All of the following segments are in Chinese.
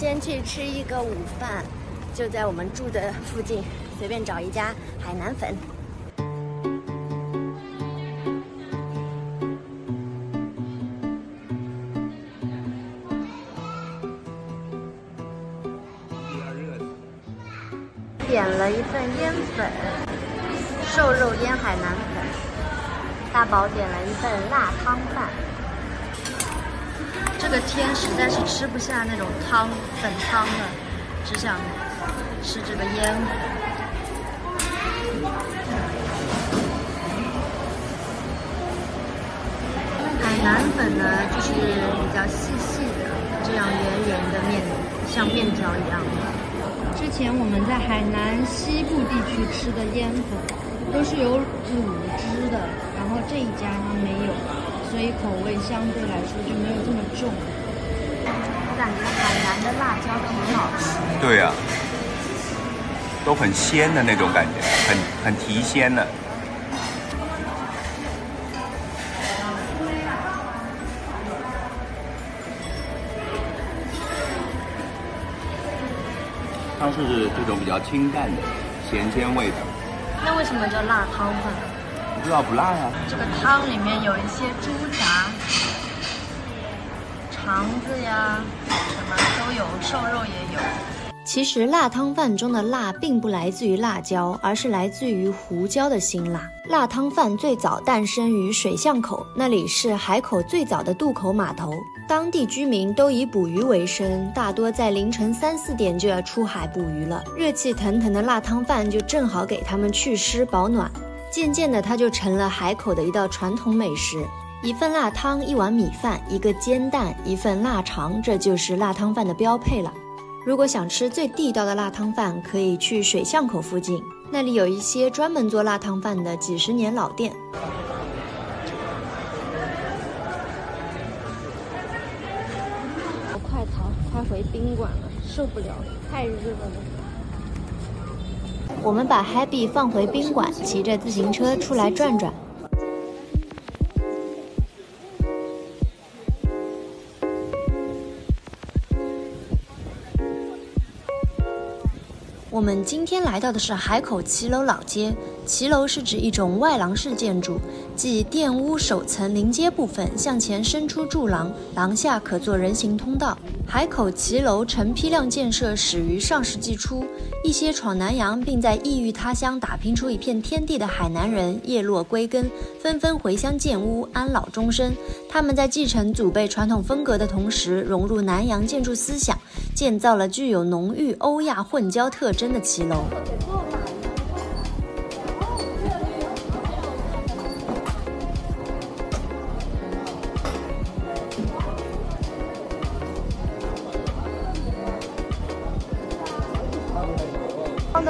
先去吃一个午饭，就在我们住的附近，随便找一家海南粉。点了一份腌粉，瘦肉腌海南粉。大宝点了一份辣汤饭。这个天实在是吃不下那种汤粉汤了，只想吃这个腌。海南粉呢，就是比较细细的，这样圆圆的面，像面条一样的。之前我们在海南西部地区吃的腌粉，都是有卤汁的，然后这一家它没有，所以口味相对来说就没有这么重。我感觉海南的辣椒都很好吃。对呀、都很鲜的那种感觉，很很提鲜的。它是这种比较清淡的咸鲜味的，那为什么叫辣汤饭？不知道不辣呀、这个汤里面有一些猪杂、肠子呀，什么都有，瘦肉也有。其实辣汤饭中的辣并不来自于辣椒，而是来自于胡椒的辛辣。辣汤饭最早诞生于水巷口，那里是海口最早的渡口码头。当地居民都以捕鱼为生，大多在凌晨三四点就要出海捕鱼了。热气腾腾的辣汤饭就正好给他们祛湿保暖。渐渐的，它就成了海口的一道传统美食。一份辣汤，一碗米饭，一个煎蛋，一份腊肠，这就是辣汤饭的标配了。如果想吃最地道的辣汤饭，可以去水巷口附近，那里有一些专门做辣汤饭的几十年老店。我快逃，快回宾馆了，受不了，太热了。我们把 Happy 放回宾馆，骑着自行车出来转转。我们今天来到的是海口骑楼老街。骑楼是指一种外廊式建筑，即殿屋首层临街部分向前伸出柱廊，廊下可做人行通道。海口骑楼成批量建设始于上世纪初，一些闯南洋并在异域他乡打拼出一片天地的海南人叶落归根，纷纷回乡建屋，安老终身。他们在继承祖辈传统风格的同时，融入南洋建筑思想，建造了具有浓郁欧亚混交特征的骑楼。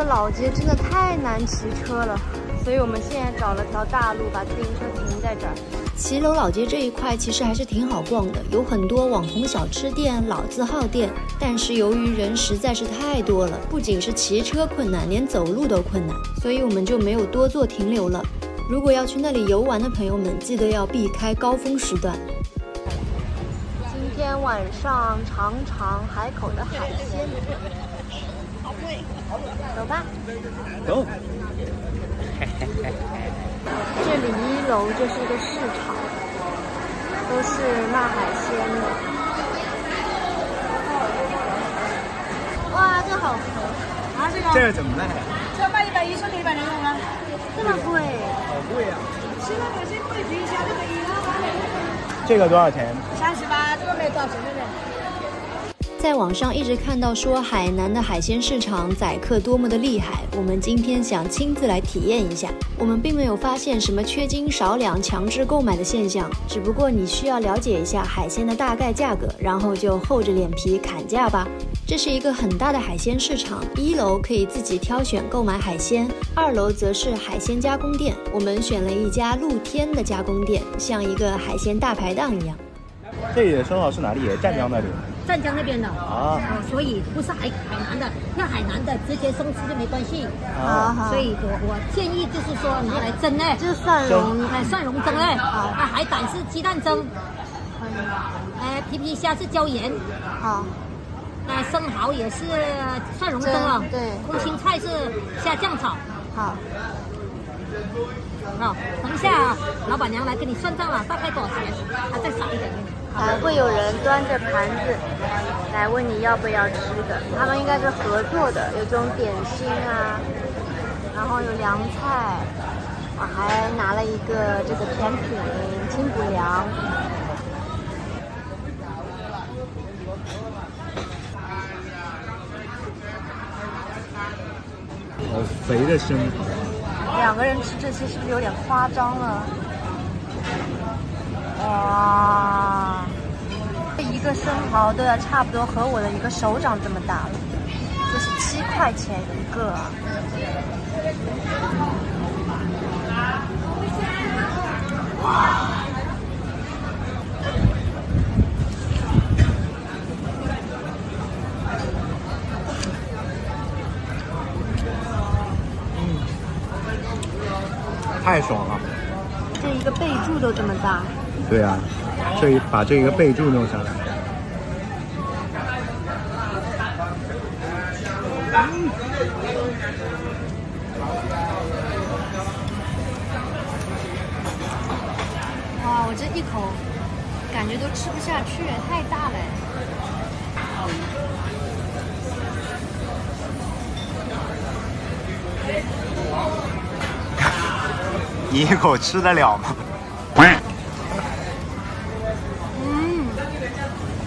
老街真的太难骑车了，所以我们现在找了条大路，把自行车停在这儿。骑楼老街这一块其实还是挺好逛的，有很多网红小吃店、老字号店，但是由于人实在是太多了，不仅是骑车困难，连走路都困难，所以我们就没有多做停留了。如果要去那里游玩的朋友们，记得要避开高峰时段。今天晚上尝尝海口的海鲜。走吧。走。这里一楼就是一个市场，都是卖海鲜的。哇，这好合啊，这个这个怎么卖呀？这卖一百一，送你一百零五啊！这么贵？好贵啊！现在海鲜贵，平虾这个一样这个多少钱？三十八，这个没多少钱的。在网上一直看到说海南的海鲜市场宰客多么的厉害，我们今天想亲自来体验一下。我们并没有发现什么缺斤少两、强制购买的现象，只不过你需要了解一下海鲜的大概价格，然后就厚着脸皮砍价吧。这是一个很大的海鲜市场，一楼可以自己挑选购买海鲜，二楼则是海鲜加工店。我们选了一家露天的加工店，像一个海鲜大排档一样。这里的生蚝是哪里？湛江那里。湛江那边的。啊，所以不是海海南的，那海南的直接生吃就没关系。好好。所以我我建议就是说拿来蒸嘞，就是蒜蓉，哎蒜蓉蒸嘞，啊海胆是鸡蛋蒸，哎皮皮虾是椒盐，好。那生蚝也是蒜蓉蒸了，对。空心菜是虾酱炒。好，好，等一下老板娘来给你算账了，大概多少钱？她再少一点给你。还会有人端着盘子来问你要不要吃的，他们应该是合作的，有这种点心啊，然后有凉菜，我还拿了一个这个甜品清补凉。好肥的生蚝，两个人吃这些是不是有点夸张了？哇，这一个生蚝都要差不多和我的一个手掌这么大了，这是七块钱一个嗯。太爽了。这一个备注都这么大，对啊，这一把这个备注弄下来。哇，我这一口感觉都吃不下去，太大了。你一口吃得了吗？嗯，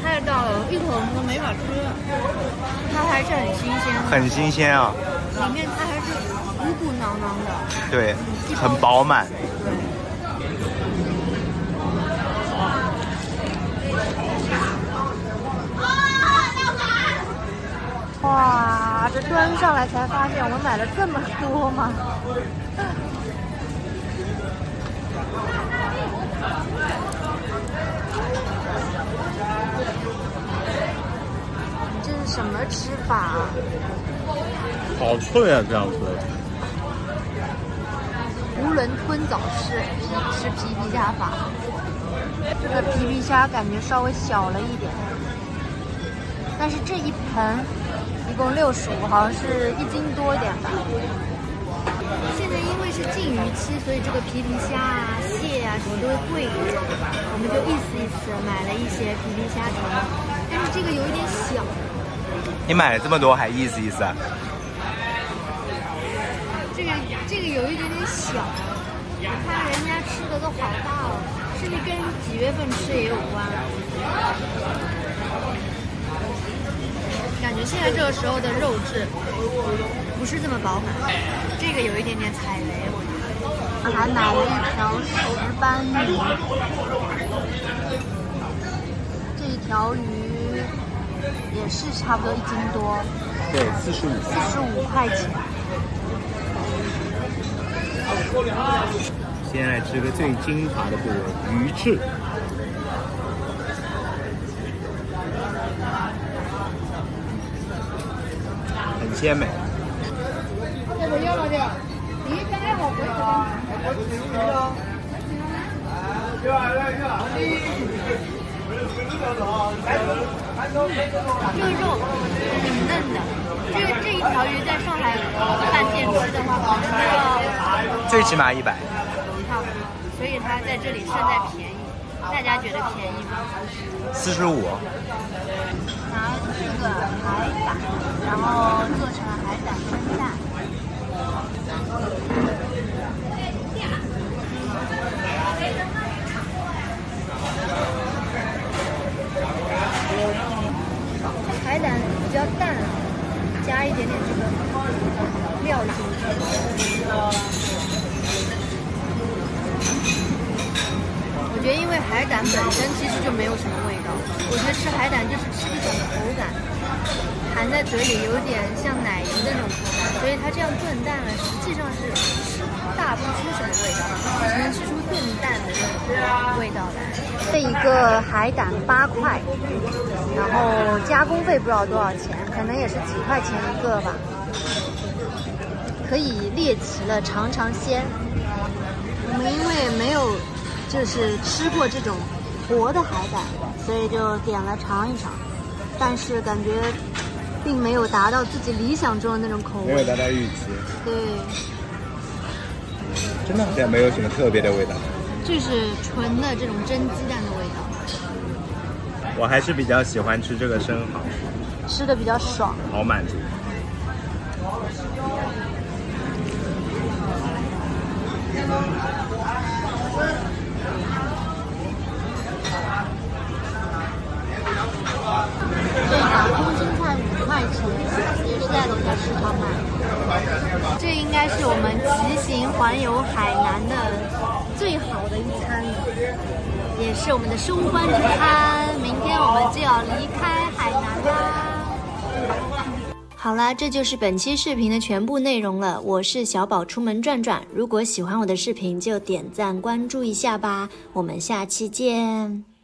太大了，一口都没法吃。它还是很新鲜，很新鲜啊，里面它还是鼓鼓囊囊的。对，很饱满。哇，这端上来才发现我们买了这么多吗？这是什么吃法啊？好脆啊，这样子。囫囵吞枣式皮吃皮皮虾法。这个皮皮虾感觉稍微小了一点，但是这一盆一共六十五，好像是一斤多一点吧。现在因为是禁渔期，所以这个皮皮虾啊、蟹啊什么都会贵一点。我们就意思意思买了一些皮皮虾尝，但是这个有一点小，你买了这么多还意思意思啊？这个这个有一点点小，我看人家吃的都好大哦，是不是跟几月份吃也有关？感觉现在这个时候的肉质不是这么饱满，这个有一点点踩雷，我觉得。还买了一条石斑鱼，这条鱼也是差不多一斤多，对，四十五。四十五块钱。先来吃个最精华的部位，鱼翅。很鲜美。这个肉挺嫩的，这个这一条鱼在上海饭店吃的话，可能都要最起码一百。一套，所以它在这里胜在便宜。大家觉得便宜吗？四十五。拿这个海胆，然后做成了海胆蒸蛋胆比比较淡，加一点点这个料进去。我觉得因为海胆本身其实就没有什么味道，我觉得吃海胆就是吃一种口感，含在嘴里有点像奶油的那种口感，所以它这样炖蛋呢，实际上是吃大不出什么味道，只能吃出炖蛋的那种味道来。这一个海胆八块，然后加工费不知道多少钱，可能也是几块钱一个吧。可以猎奇了，尝尝鲜。我们因为没有就是吃过这种活的海胆，所以就点了尝一尝。但是感觉并没有达到自己理想中的那种口味。没有达到预期。对，真的好像没有什么特别的味道。就是纯的这种蒸鸡蛋。我还是比较喜欢吃这个生蚝，吃的比较爽。好满足。这把空心菜五块钱，也是在楼下食堂买。这应该是我们骑行环游海南的最好的一餐了，也是我们的收官之餐。明天我们就要离开海南啦。好啦，这就是本期视频的全部内容了。我是小宝，出门转转。如果喜欢我的视频，就点赞关注一下吧。我们下期见。